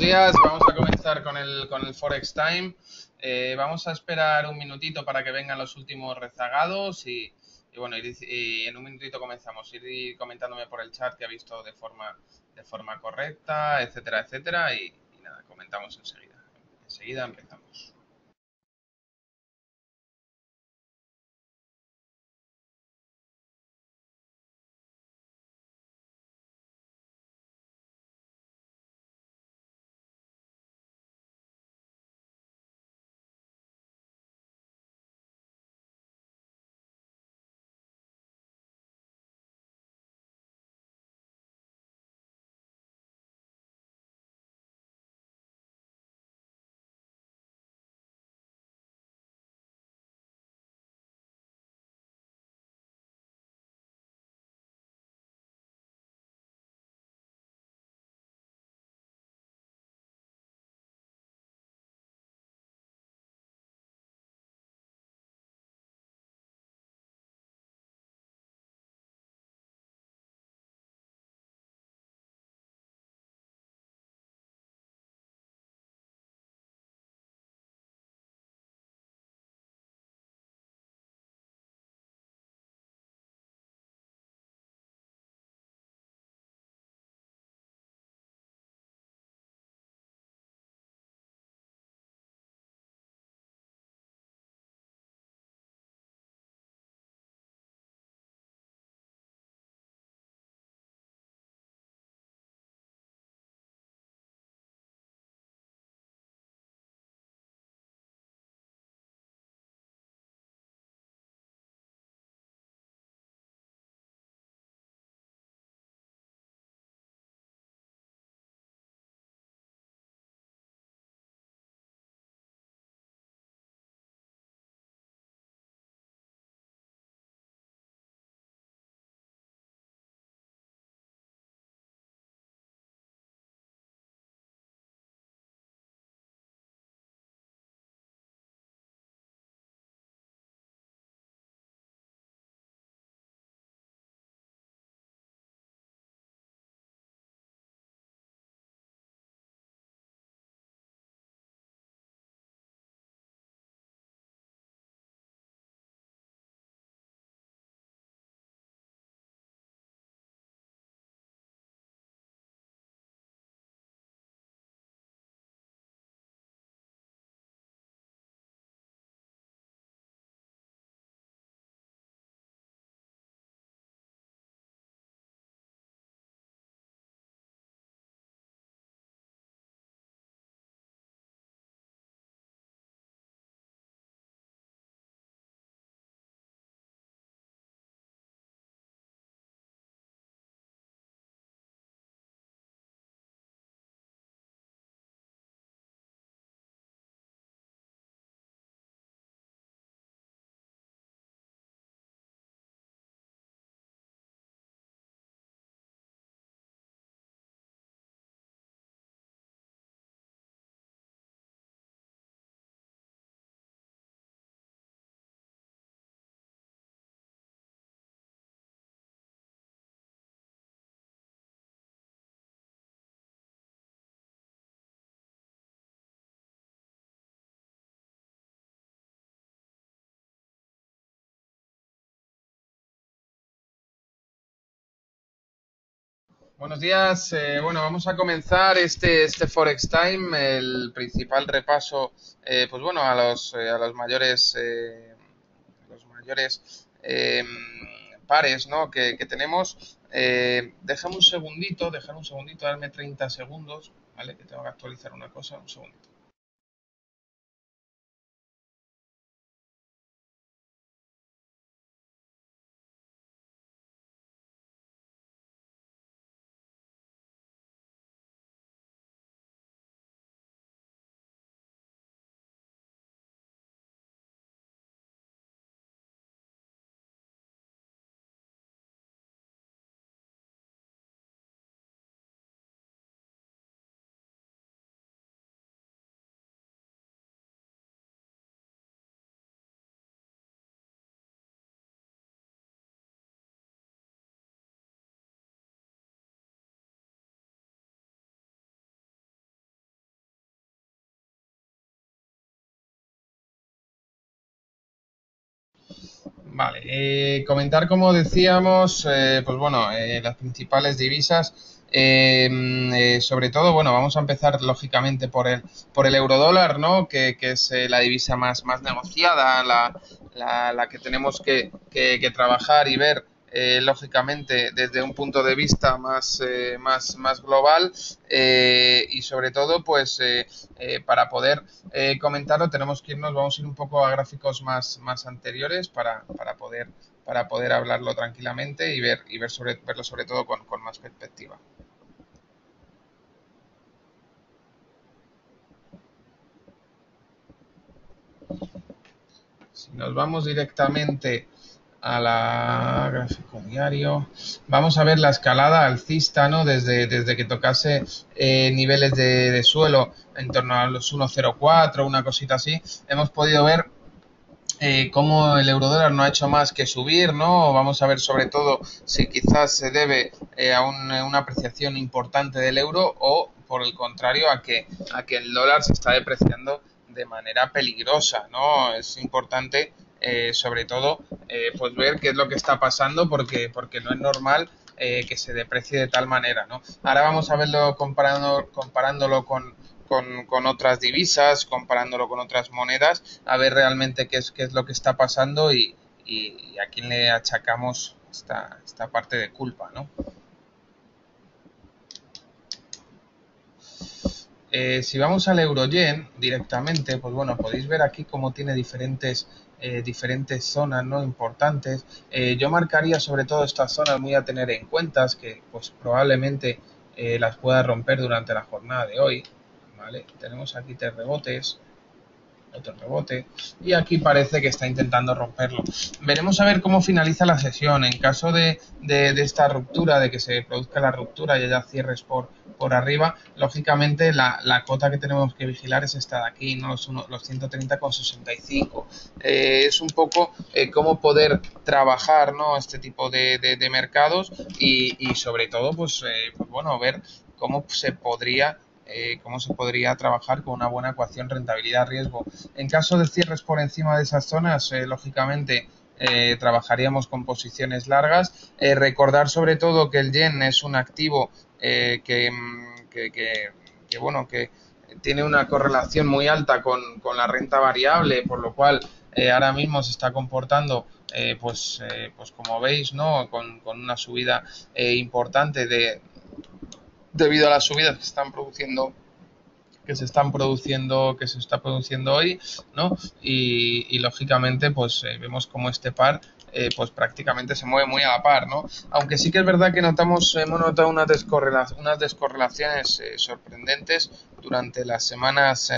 días. Vamos a comenzar con el, con el Forex Time. Eh, vamos a esperar un minutito para que vengan los últimos rezagados y, y bueno, en un minutito comenzamos. Ir comentándome por el chat que ha visto de forma, de forma correcta, etcétera, etcétera. Y nada, comentamos enseguida. Enseguida empezamos. Buenos días. Eh, bueno, vamos a comenzar este, este Forex Time, el principal repaso, eh, pues bueno, a los, eh, a los mayores, eh, los mayores em, pares, ¿no? que, que tenemos. déjame un segundito, déjame un segundito, darme 30 segundos, ¿vale? Que tengo que actualizar una cosa, un segundito. Vale, eh, comentar como decíamos, eh, pues bueno, eh, las principales divisas. sobre todo, bueno, vamos a empezar lógicamente por el, por el eurodólar, ¿no? Que, que es la divisa más, más negociada, la, la, la que tenemos que, que, trabajar y ver eh, lógicamente desde un punto de vista más, eh, más, más global eh, y sobre todo pues para poder comentarlo tenemos que irnos, vamos a ir un poco a gráficos más, más anteriores para, para, poder, para poder hablarlo tranquilamente y ver, y ver sobre, verlo sobre todo con, con más perspectiva. Si nos vamos directamente a la gráfico diario. Vamos a ver la escalada alcista, ¿no? Desde, desde que tocase eh, niveles de, suelo en torno a los 1.04, una cosita así, hemos podido ver eh, cómo el eurodólar no ha hecho más que subir, ¿no? Vamos a ver sobre todo si quizás se debe eh, a una apreciación importante del euro o por el contrario a que, a que el dólar se está depreciando de manera peligrosa, ¿no? Es importante eh, sobre todo eh, pues ver qué es lo que está pasando porque, porque no es normal eh, que se deprecie de tal manera. ¿no? Ahora vamos a verlo comparando, comparándolo con, con, otras divisas, comparándolo con otras monedas, a ver realmente qué es, qué es lo que está pasando y, y, a quién le achacamos esta, esta parte de culpa. ¿no? Si vamos al euro yen directamente, pues bueno, podéis ver aquí cómo tiene diferentes eh, diferentes zonas no importantes. Eh, yo marcaría sobre todo estas zonas muy a tener en cuenta, que pues probablemente eh, las pueda romper durante la jornada de hoy. Tenemos aquí tres rebotes otro rebote y aquí parece que está intentando romperlo. Veremos a ver cómo finaliza la sesión. En caso de, esta ruptura, de que se produzca la ruptura y haya cierres por, por arriba, lógicamente la, la cota que tenemos que vigilar es esta de aquí, ¿no? los, los 130,65. Eh, es un poco eh, cómo poder trabajar ¿no? este tipo de, mercados y, y, sobre todo, pues, eh, pues bueno, ver cómo se podría eh, cómo se podría trabajar con una buena ecuación rentabilidad-riesgo. En caso de cierres por encima de esas zonas, eh, lógicamente eh, trabajaríamos con posiciones largas. recordar sobre todo que el yen es un activo mm, que, bueno, que tiene una correlación muy alta con, la renta variable, por lo cual ahora mismo se está comportando pues, pues como veis, ¿no? Con, con una subida importante de, debido a las subidas que están produciendo que se están produciendo que se está produciendo hoy no y, lógicamente pues eh, vemos como este par eh, pues prácticamente se mueve muy a la par no aunque sí que es verdad que notamos hemos notado unas, unas descorrelaciones eh, sorprendentes durante las semanas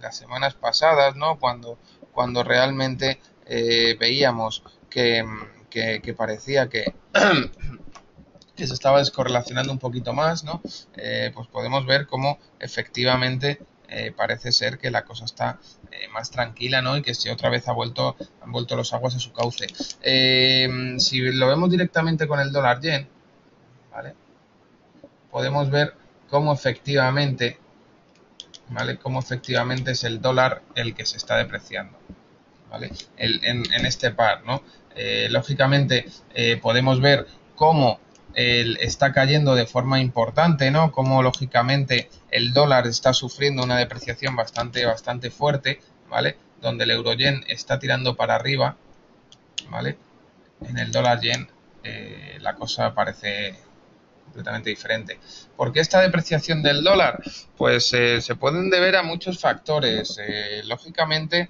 las semanas pasadas no cuando cuando realmente veíamos que, que parecía que que se estaba descorrelacionando un poquito más, ¿no? Eh, pues podemos ver cómo efectivamente eh, parece ser que la cosa está eh, más tranquila, ¿no? Y que si otra vez ha vuelto, han vuelto los aguas a su cauce. si lo vemos directamente con el dólar yen. Podemos ver cómo efectivamente, ¿vale? Cómo efectivamente es el dólar el que se está depreciando, ¿vale? en, en, este par, ¿no? lógicamente podemos ver cómo está cayendo de forma importante, ¿no? Como lógicamente el dólar está sufriendo una depreciación bastante, bastante fuerte, ¿vale? Donde el euro yen está tirando para arriba, ¿vale? En el dólar yen eh, la cosa parece completamente diferente. ¿Por qué esta depreciación del dólar? Pues eh, se pueden deber a muchos factores. Eh, lógicamente,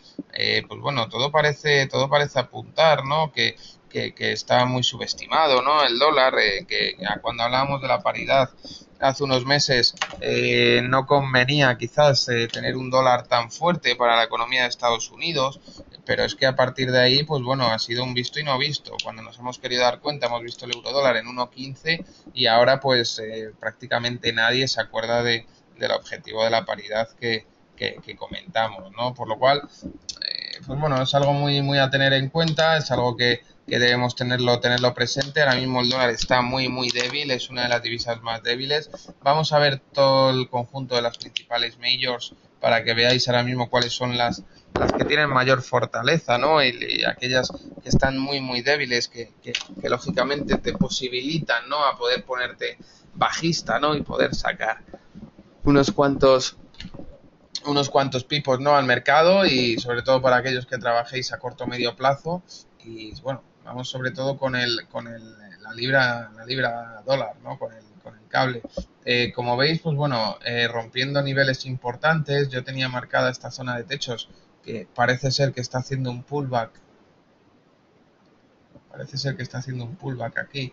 pues bueno, todo parece, todo parece apuntar, ¿no? Que que, está muy subestimado, ¿no? El dólar, eh, que cuando hablábamos de la paridad hace unos meses eh, no convenía quizás eh, tener un dólar tan fuerte para la economía de Estados Unidos, pero es que a partir de ahí, pues bueno, ha sido un visto y no visto. Cuando nos hemos querido dar cuenta, hemos visto el euro dólar en 1.15 y ahora pues prácticamente nadie se acuerda de, del objetivo de la paridad que, que, que comentamos, ¿no? Por lo cual, pues bueno, es algo muy, muy a tener en cuenta, es algo que que debemos tenerlo, tenerlo presente. Ahora mismo el dólar está muy, muy débil, es una de las divisas más débiles. Vamos a ver todo el conjunto de las principales majors para que veáis ahora mismo cuáles son las, las que tienen mayor fortaleza, ¿no? Y, aquellas que están muy, muy débiles, que, que, que, lógicamente te posibilitan, ¿no? A poder ponerte bajista, ¿no? Y poder sacar unos cuantos unos cuantos pipos no al mercado y sobre todo para aquellos que trabajéis a corto medio plazo y bueno vamos sobre todo con el con el, la libra la libra dólar no con el, con el cable. Eh, como veis pues bueno eh, rompiendo niveles importantes yo tenía marcada esta zona de techos que parece ser que está haciendo un pullback. Parece ser que está haciendo un pullback aquí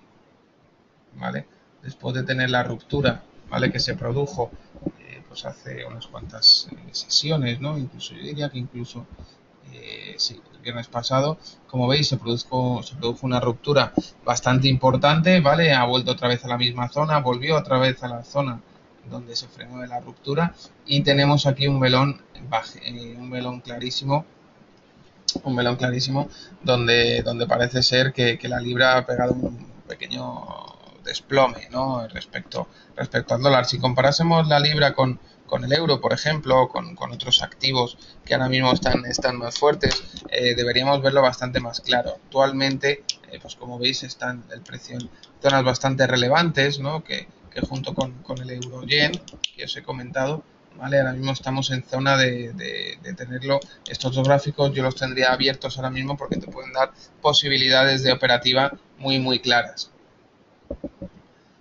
vale después de tener la ruptura vale que se produjo pues, hace unas cuantas eh, sesiones, ¿no? Incluso yo diría que incluso eh, el viernes pasado, como veis, se produjo, una ruptura bastante importante, ¿vale? Ha vuelto otra vez a la misma zona, volvió otra vez a la zona donde se frenó la ruptura y tenemos aquí un velón, eh, un velón clarísimo un velón clarísimo donde, donde parece ser que, que la libra ha pegado un pequeño desplome ¿no? respecto, respecto al dólar. Si comparásemos la libra con, con el euro, por ejemplo, con, con, otros activos que ahora mismo están, están más fuertes, eh, deberíamos verlo bastante más claro. Actualmente, eh, pues como veis, están el precio en zonas bastante relevantes, ¿no? que, que junto con, con, el euro yen, que os he comentado, ¿vale? ahora mismo estamos en zona de, de, de tenerlo. Estos dos gráficos yo los tendría abiertos ahora mismo porque te pueden dar posibilidades de operativa muy, muy claras.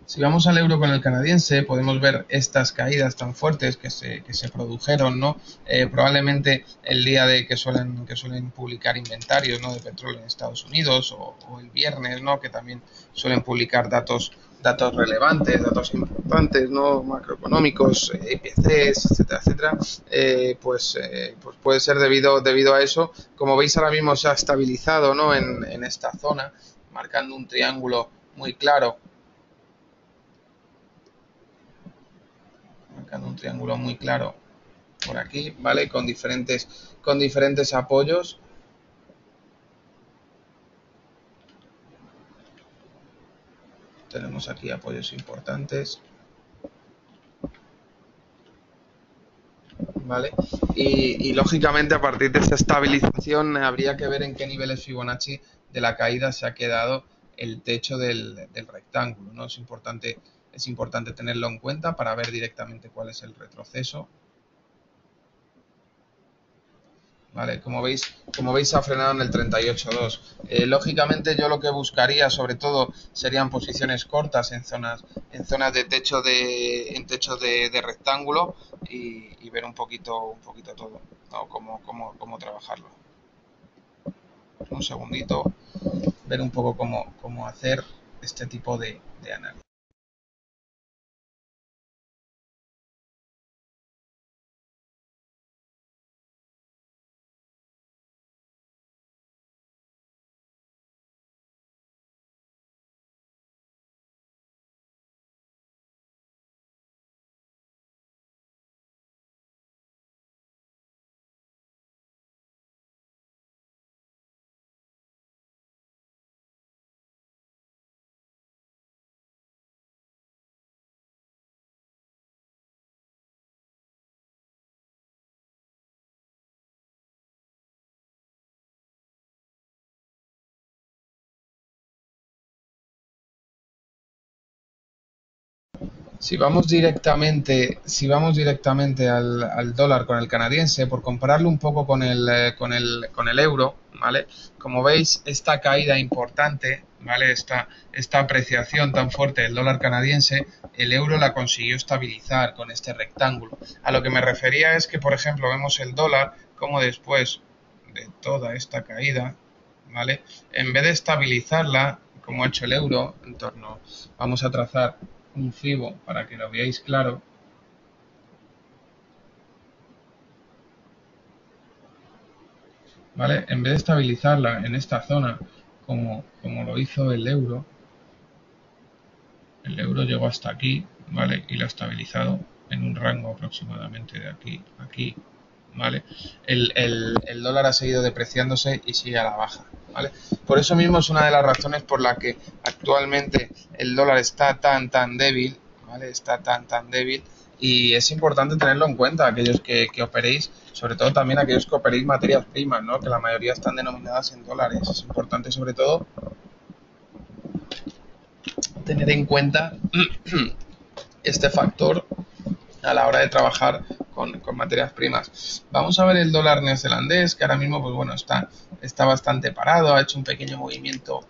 Si vamos al euro con el canadiense, podemos ver estas caídas tan fuertes que se, que se produjeron, ¿no? Eh, probablemente el día de que suelen, que suelen publicar inventarios ¿no? de petróleo en Estados Unidos o, el viernes, ¿no? Que también suelen publicar datos, datos relevantes, datos importantes, ¿no? Macroeconómicos, IPCs, etcétera, etcétera, eh, pues, eh, pues puede ser debido, debido a eso. Como veis ahora mismo se ha estabilizado, ¿no? En, en esta zona, marcando un triángulo muy claro un triángulo muy claro por aquí, ¿vale? Con diferentes, con diferentes apoyos. Tenemos aquí apoyos importantes. ¿Vale? Y, y, lógicamente a partir de esta estabilización habría que ver en qué niveles Fibonacci de la caída se ha quedado el techo del, del rectángulo, ¿no? Es importante es importante tenerlo en cuenta para ver directamente cuál es el retroceso. Vale, como veis, como veis ha frenado en el 38.2. Eh, lógicamente yo lo que buscaría sobre todo serían posiciones cortas en zonas, en zonas de techo de, en techo de, rectángulo y, ver un poquito, un poquito todo, ¿no? cómo, cómo, cómo trabajarlo. Un segundito, ver un poco cómo, cómo hacer este tipo de análisis. Si vamos directamente, si vamos directamente al, dólar con el canadiense, por compararlo un poco con el, eh, con el euro, ¿vale? Como veis, esta caída importante, ¿vale? Esta, esta apreciación tan fuerte del dólar canadiense, el euro la consiguió estabilizar con este rectángulo. A lo que me refería es que, por ejemplo, vemos el dólar como después de toda esta caída, ¿vale? En vez de estabilizarla, como ha hecho el euro, en torno, vamos a trazar un fibo para que lo veáis claro. ¿Vale? En vez de estabilizarla en esta zona como, como lo hizo el euro, el euro llegó hasta aquí, ¿vale? Y lo ha estabilizado en un rango aproximadamente de aquí a aquí, ¿vale? El, el, el dólar ha seguido depreciándose y sigue a la baja. Por eso mismo es una de las razones por la que actualmente el dólar está tan, tan débil. Está tan, tan débil y es importante tenerlo en cuenta aquellos que, que, operéis, sobre todo también aquellos que operéis materias primas, ¿no? que la mayoría están denominadas en dólares. Es importante sobre todo tener en cuenta este factor a la hora de trabajar con, materias primas. Vamos a ver el dólar neozelandés, que ahora mismo, pues bueno, está, está bastante parado, ha hecho un pequeño movimiento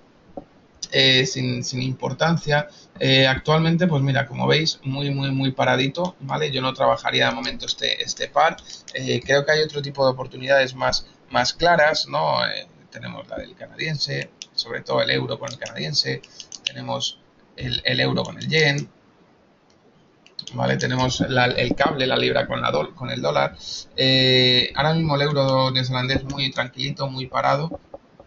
eh, sin, sin, importancia. Eh, actualmente, pues mira, como veis, muy, muy, muy paradito, ¿vale? Yo no trabajaría de momento este, este par. Eh, creo que hay otro tipo de oportunidades más, más claras, ¿no? tenemos la del canadiense, sobre todo el euro con el canadiense, tenemos el, el euro con el yen, ¿vale? Tenemos el cable, la libra con, la con el dólar. Eh, ahora mismo el euro neozelandés muy tranquilito, muy parado,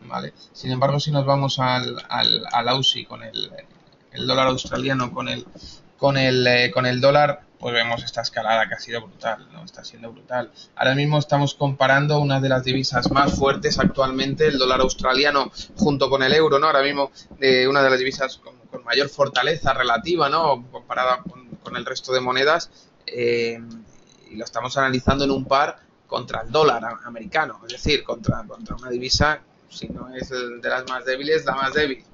¿vale? Sin embargo, si nos vamos al, al, al AUSI con el, el, dólar australiano, con el, con el, eh, con el dólar, pues vemos esta escalada que ha sido brutal, ¿no? Está siendo brutal. Ahora mismo estamos comparando una de las divisas más fuertes actualmente, el dólar australiano, junto con el euro, ¿no? Ahora mismo eh, una de las divisas con, con, mayor fortaleza relativa, ¿no? Comparada con con el resto de monedas eh, y lo estamos analizando en un par contra el dólar americano, es decir, contra, contra una divisa, si no es de las más débiles, la más débil.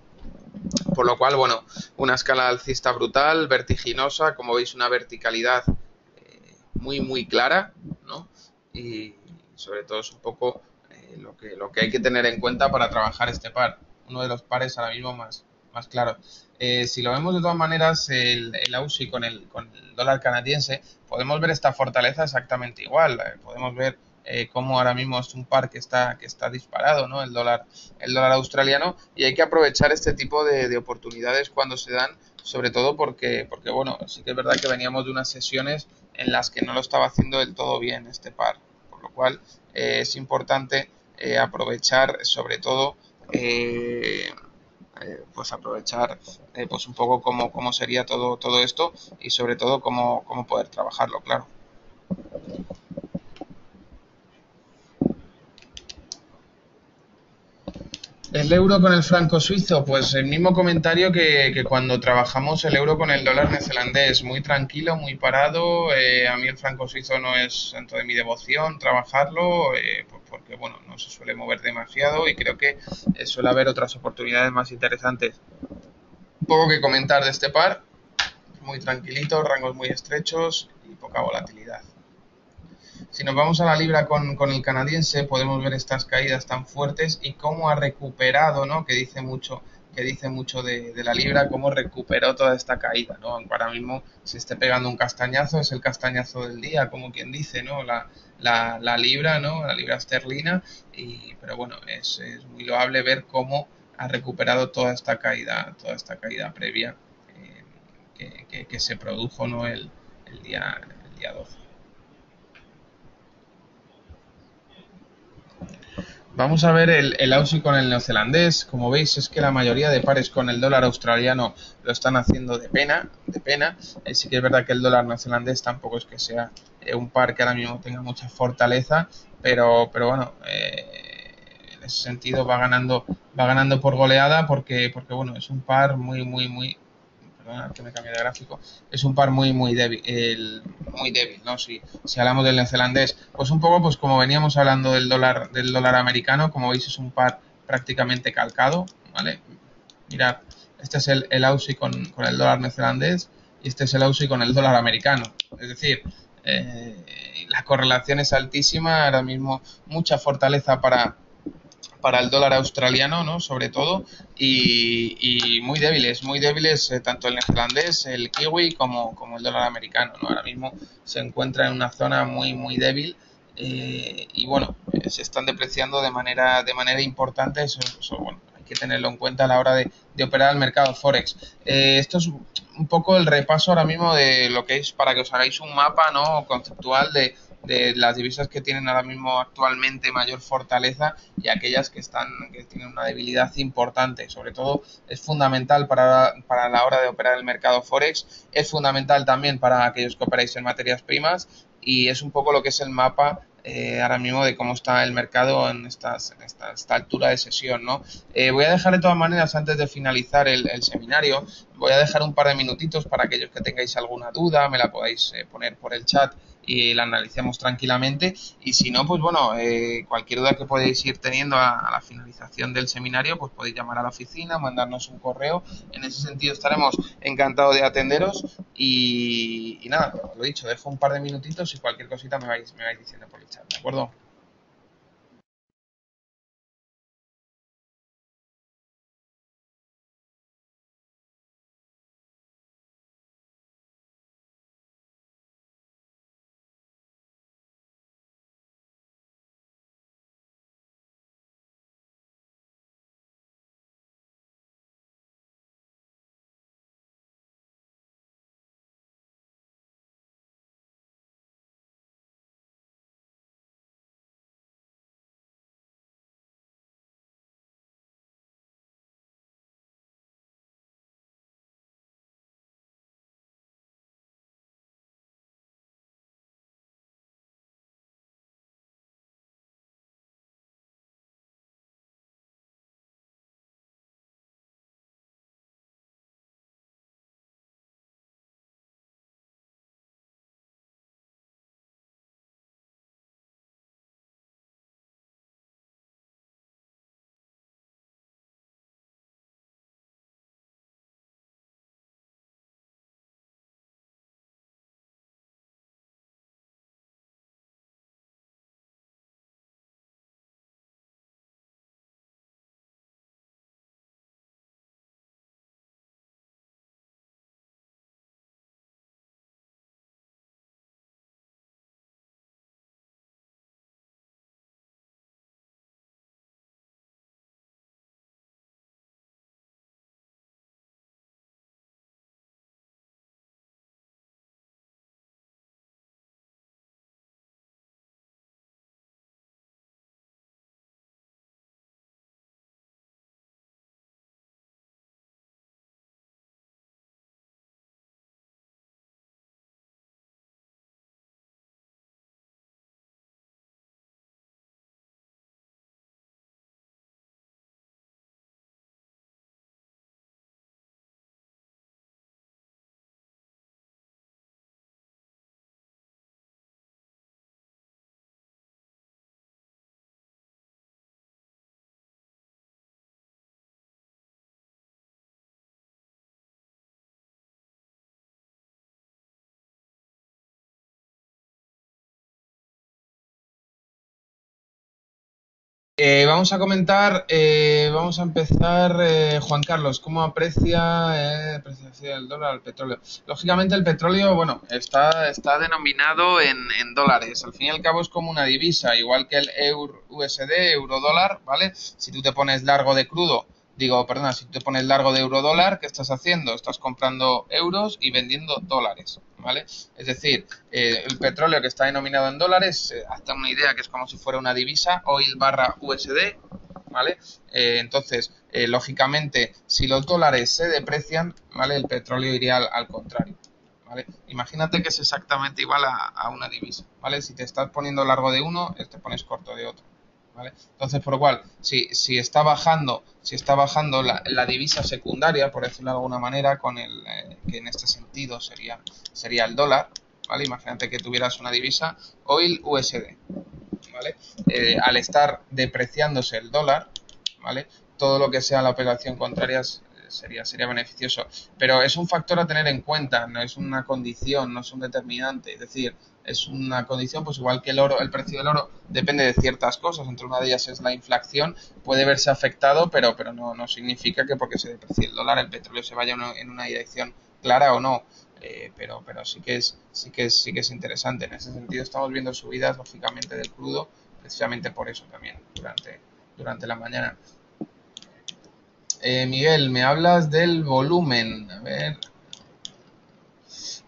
Por lo cual, bueno, una escala alcista brutal, vertiginosa, como veis, una verticalidad eh, muy, muy clara, ¿no? Y sobre todo es un poco eh, lo, que, lo que hay que tener en cuenta para trabajar este par. Uno de los pares ahora mismo más, más claro. Eh, si lo vemos de todas maneras, el, el AUSI con el, con el dólar canadiense, podemos ver esta fortaleza exactamente igual. Eh, podemos ver eh, cómo ahora mismo es un par que está, que está disparado, ¿no? El dólar, el dólar australiano, y hay que aprovechar este tipo de, de oportunidades cuando se dan, sobre todo porque, porque, bueno, sí que es verdad que veníamos de unas sesiones en las que no lo estaba haciendo del todo bien este par, por lo cual es importante aprovechar sobre todo eh, pues aprovechar eh, pues un poco cómo, cómo sería todo, todo esto y sobre todo cómo, cómo poder trabajarlo, claro. El euro con el franco suizo, pues el mismo comentario que, cuando trabajamos el euro con el dólar neozelandés, muy tranquilo, muy parado. Eh, a mí el franco suizo no es dentro de mi devoción trabajarlo, eh, pues porque bueno, no se suele mover demasiado y creo que eh, suele haber otras oportunidades más interesantes. Poco que comentar de este par, muy tranquilito, rangos muy estrechos y poca volatilidad. Si nos vamos a la libra con, con, el canadiense, podemos ver estas caídas tan fuertes y cómo ha recuperado, ¿no? Que dice mucho, que dice mucho de, de la libra, cómo recuperó toda esta caída, ¿no? Ahora mismo se esté pegando un castañazo, es el castañazo del día, como quien dice, ¿no? La, la, la libra, ¿no? La libra esterlina, y, pero bueno, es, es, muy loable ver cómo ha recuperado toda esta caída, toda esta caída previa eh, que, que, que, se produjo, ¿no? El, el, día, el día 12. Vamos a ver el, el Aussie con el neozelandés. Como veis, es que la mayoría de pares con el dólar australiano lo están haciendo de pena, de pena. Eh, sí que es verdad que el dólar neozelandés tampoco es que sea eh, un par que ahora mismo tenga mucha fortaleza, pero, pero bueno, eh, en ese sentido va ganando, va ganando por goleada porque, porque bueno, es un par muy, muy, muy que me cambie de gráfico, es un par muy, muy débil, el, muy débil, ¿no? Si, si hablamos del neozelandés, pues un poco, pues como veníamos hablando del dólar, del dólar americano, como veis es un par prácticamente calcado, ¿vale? Mirad, este es el, el AUSI con, con el dólar neozelandés y este es el AUSI con el dólar americano. Es decir, eh, la correlación es altísima, ahora mismo mucha fortaleza para, para el dólar australiano, ¿no? Sobre todo, y, y muy débiles, muy débiles eh, tanto el neerlandés, el kiwi, como, como, el dólar americano, ¿no? Ahora mismo se encuentra en una zona muy, muy débil eh, y, bueno, eh, se están depreciando de manera, de manera importante, eso, eso, bueno, hay que tenerlo en cuenta a la hora de, de operar el mercado Forex. Eh, esto es un poco el repaso ahora mismo de lo que es para que os hagáis un mapa, ¿no? Conceptual de de las divisas que tienen ahora mismo actualmente mayor fortaleza y aquellas que están que tienen una debilidad importante. Sobre todo es fundamental para, para la hora de operar el mercado forex, es fundamental también para aquellos que operáis en materias primas y es un poco lo que es el mapa eh, ahora mismo de cómo está el mercado en, estas, en esta, altura de sesión, ¿no? Eh, voy a dejar de todas maneras, antes de finalizar el, seminario, voy a dejar un par de minutitos para aquellos que tengáis alguna duda, me la podáis poner por el chat y la analicemos tranquilamente. Y si no, pues bueno, eh, cualquier duda que podéis ir teniendo a, la finalización del seminario, pues podéis llamar a la oficina, mandarnos un correo. En ese sentido estaremos encantados de atenderos. Y, nada, lo dicho, dejo un par de minutitos y cualquier cosita me vais, me vais diciendo por el chat, ¿de acuerdo? Eh, vamos a comentar, eh, vamos a empezar, eh, Juan Carlos, ¿cómo aprecia apreciación del dólar al petróleo? Lógicamente el petróleo, bueno, está, está denominado en, en, dólares, al fin y al cabo es como una divisa, igual que el euro USD, euro dólar, ¿vale? Si tú te pones largo de crudo digo, perdona, si te pones largo de euro dólar, ¿qué estás haciendo? Estás comprando euros y vendiendo dólares, ¿vale? Es decir, eh, el petróleo que está denominado en dólares, eh, hasta una idea que es como si fuera una divisa, oil barra USD, ¿vale? Eh, entonces, lógicamente, si los dólares se deprecian, ¿vale? El petróleo iría al, contrario. ¿Vale? Imagínate que es exactamente igual a, a, una divisa, ¿vale? Si te estás poniendo largo de uno, te pones corto de otro. Entonces, por lo cual, si, si está bajando, si está bajando la, la, divisa secundaria, por decirlo de alguna manera, con el eh, que en este sentido sería, sería el dólar, ¿vale? Imagínate que tuvieras una divisa oil USD, ¿vale? Eh, al estar depreciándose el dólar, ¿vale? Todo lo que sea la operación contraria sería, sería beneficioso. Pero es un factor a tener en cuenta, no es una condición, no es un determinante. Es decir, es una condición, pues igual que el oro, el precio del oro depende de ciertas cosas, entre una de ellas es la inflación, puede verse afectado, pero, pero no, no significa que porque se deprecie el dólar el petróleo se vaya en una dirección clara o no. Eh, pero, pero sí que es, sí que es, sí que es interesante. En ese sentido estamos viendo subidas lógicamente del crudo, precisamente por eso también, durante, durante la mañana. Eh, Miguel, me hablas del volumen. A ver,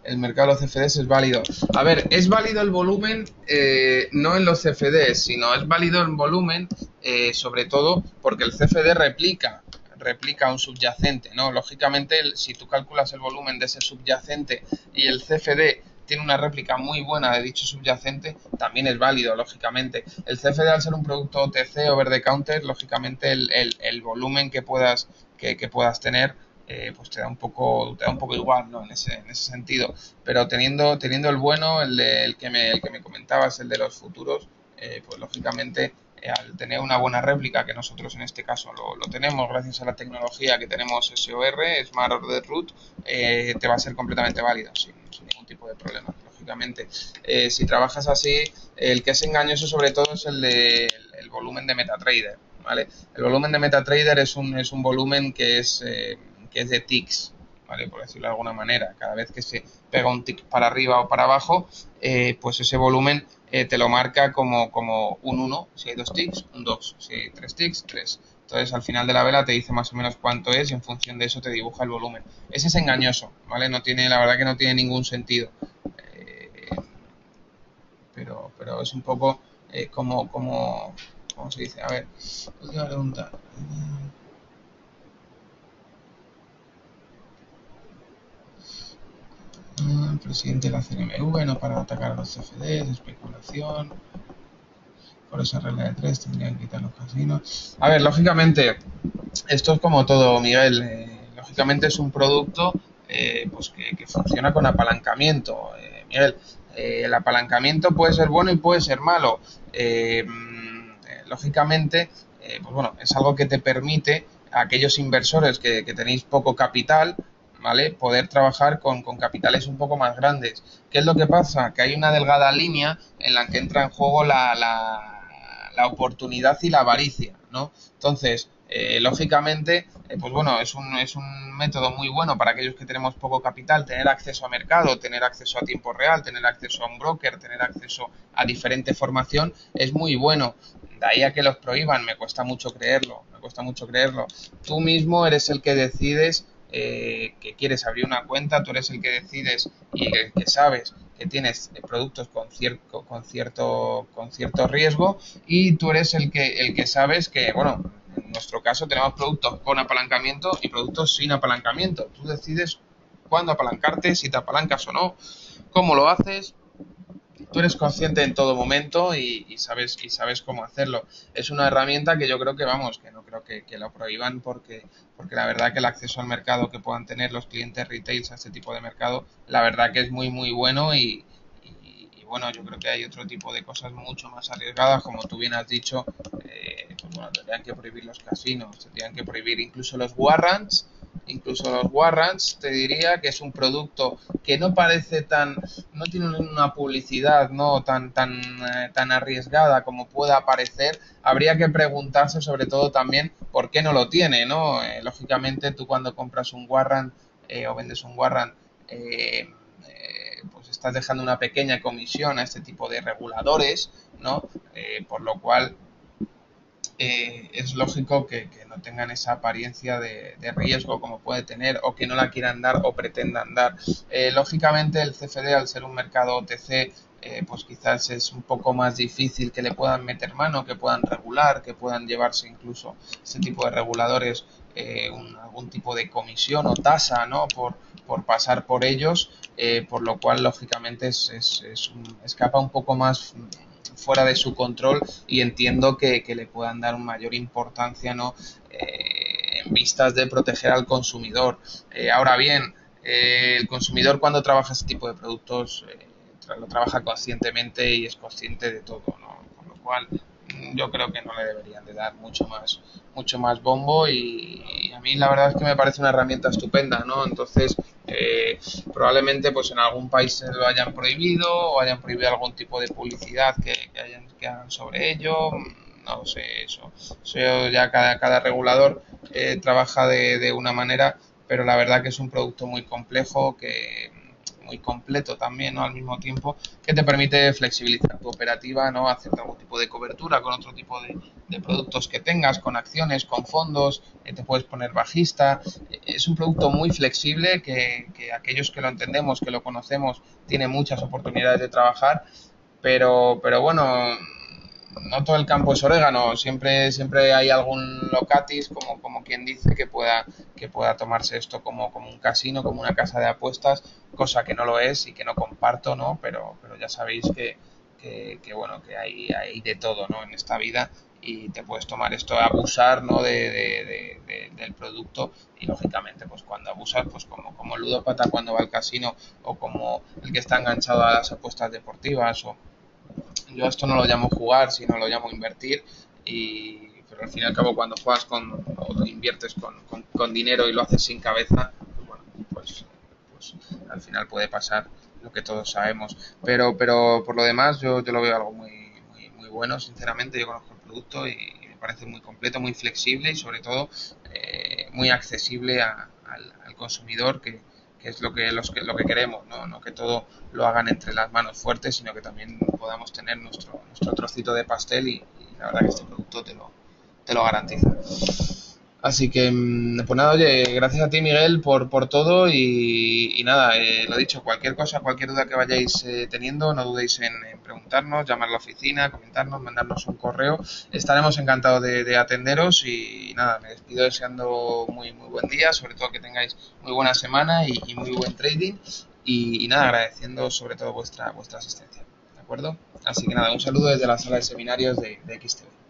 el mercado de los CFDs es válido. A ver, es válido el volumen eh, no en los CFDs, sino es válido el volumen eh, sobre todo porque el CFD replica replica un subyacente, ¿no? Lógicamente, si tú calculas el volumen de ese subyacente y el CFD tiene una réplica muy buena de dicho subyacente, también es válido, lógicamente. El CFD al ser un producto OTC over the counter, lógicamente el, el, volumen que puedas, que, que puedas tener eh, pues te da un poco te da un poco igual ¿no? en, ese, en ese sentido pero teniendo teniendo el bueno el, el que me el que me comentabas el de los futuros eh, pues lógicamente eh, al tener una buena réplica, que nosotros en este caso lo, tenemos gracias a la tecnología que tenemos SOR, Smart Order Root, eh, te va a ser completamente válido sin, ningún tipo de problema, lógicamente. Si trabajas así, el que es engañoso sobre todo es el de el, volumen de MetaTrader, ¿vale? El volumen de MetaTrader es un, es un volumen que es, es de ticks, ¿vale? Por decirlo de alguna manera. Cada vez que se pega un tick para arriba o para abajo, pues ese volumen eh, te lo marca como, como un 1, si hay dos ticks, un 2, si hay tres ticks, 3. Entonces al final de la vela te dice más o menos cuánto es y en función de eso te dibuja el volumen. Ese es engañoso, ¿vale? No tiene, la verdad que no tiene ningún sentido. Eh, pero, pero es un poco eh, como, como, ¿cómo se dice? A ver, última pregunta. Presidente de la CNMV no para atacar a los CFDs, especulación. Por esa regla de tres tendrían que quitar los casinos. A ver, lógicamente, esto es como todo, Miguel. Eh, lógicamente es un producto eh, pues que, funciona con apalancamiento. Eh, Miguel, el apalancamiento puede ser bueno y puede ser malo. lógicamente, pues bueno, es algo que te permite a aquellos inversores que tenéis poco capital, ¿vale? Poder trabajar con, capitales un poco más grandes. ¿Qué es lo que pasa? Que hay una delgada línea en la que entra en juego la, la, oportunidad y la avaricia, ¿no? Entonces, eh, lógicamente, eh, pues bueno, es un, es un método muy bueno para aquellos que tenemos poco capital, tener acceso a mercado, tener acceso a tiempo real, tener acceso a un broker, tener acceso a diferente formación, es muy bueno. De ahí a que los prohíban, me cuesta mucho creerlo, me cuesta mucho creerlo. Tú mismo eres el que decides eh, que quieres abrir una cuenta, tú eres el que decides y el que sabes que tienes productos con cierto, con cierto, con cierto riesgo y tú eres el que, el que sabes que, bueno, en nuestro caso tenemos productos con apalancamiento y productos sin apalancamiento. Tú decides cuándo apalancarte, si te apalancas o no, cómo lo haces, tú eres consciente en todo momento y, sabes y sabes cómo hacerlo. Es una herramienta que yo creo que vamos, que no creo que, lo prohíban porque, porque la verdad que el acceso al mercado que puedan tener los clientes retails a este tipo de mercado, la verdad que es muy muy bueno y, bueno, yo creo que hay otro tipo de cosas mucho más arriesgadas, como tú bien has dicho, eh, pues bueno, tendrían que prohibir los casinos, tendrían que prohibir incluso los warrants incluso los warrants, te diría que es un producto que no parece tan, no tiene una publicidad no tan tan eh, tan arriesgada como pueda parecer. Habría que preguntarse sobre todo también por qué no lo tiene, ¿no? Eh, lógicamente tú cuando compras un warrant eh, o vendes un warrant pues estás dejando una pequeña comisión a este tipo de reguladores, ¿no? por lo cual eh, es lógico que, no tengan esa apariencia de, riesgo como puede tener o que no la quieran dar o pretendan dar. Eh, lógicamente el CFD al ser un mercado OTC eh, pues quizás es un poco más difícil que le puedan meter mano, que puedan regular, que puedan llevarse incluso ese tipo de reguladores algún tipo de comisión o tasa ¿no? por, por pasar por ellos, por lo cual lógicamente es, es escapa un poco más fuera de su control y entiendo que, le puedan dar mayor importancia ¿no? Eh, en vistas de proteger al consumidor. Eh, ahora bien, eh, el consumidor cuando trabaja este tipo de productos lo trabaja conscientemente y es consciente de todo, ¿no? con lo cual yo creo que no le deberían de dar mucho más mucho más bombo y, a mí la verdad es que me parece una herramienta estupenda no entonces eh, probablemente pues en algún país lo hayan prohibido o hayan prohibido algún tipo de publicidad que, hayan que hagan sobre ello no sé eso, eso ya cada, cada regulador eh, trabaja de, de una manera pero la verdad que es un producto muy complejo que muy completo también, ¿no? Al mismo tiempo, que te permite flexibilizar tu operativa, ¿no? Hacer algún tipo de cobertura con otro tipo de, productos que tengas, con acciones, con fondos, eh, te puedes poner bajista. Es un producto muy flexible que, que aquellos que lo entendemos, que lo conocemos, tiene muchas oportunidades de trabajar, pero, pero bueno, no todo el campo es orégano, siempre, siempre hay algún locatis, como, como quien dice, que pueda, que pueda tomarse esto como, como un casino, como una casa de apuestas, cosa que no lo es y que no comparto, ¿no? Pero, pero ya sabéis que, que, bueno, que hay, hay de todo, ¿no? En esta vida y te puedes tomar esto, abusar, ¿no? De, del producto y lógicamente, pues cuando abusas, pues como, como el ludópata cuando va al casino o como el que está enganchado a las apuestas deportivas o yo esto no lo llamo jugar, sino lo llamo invertir y pero al fin y al cabo cuando juegas con o inviertes con, con, dinero y lo haces sin cabeza, pues bueno, pues, pues, al final puede pasar lo que todos sabemos. Pero, pero por lo demás yo, lo veo algo muy, muy, muy bueno, sinceramente, yo conozco el producto y, me parece muy completo, muy flexible y sobre todo eh, muy accesible al, al consumidor que, es lo que, los que, lo que queremos, ¿no? ¿no? que todo lo hagan entre las manos fuertes, sino que también podamos tener nuestro, nuestro trocito de pastel y, la verdad que este producto te lo, te lo garantiza. Así que, mm, pues nada, oye, gracias a ti Miguel por, por todo y, nada, eh, lo dicho, cualquier cosa, cualquier duda que vayáis eh, teniendo, no dudéis en, preguntarnos, llamar a la oficina, comentarnos, mandarnos un correo. Estaremos encantados de, atenderos y, nada, me despido deseando muy, muy buen día, sobre todo que tengáis muy buena semana y, muy buen trading y, nada, agradeciendo sobre todo vuestra, vuestra asistencia, ¿de acuerdo? Así que nada, un saludo desde la sala de seminarios de, de XTV.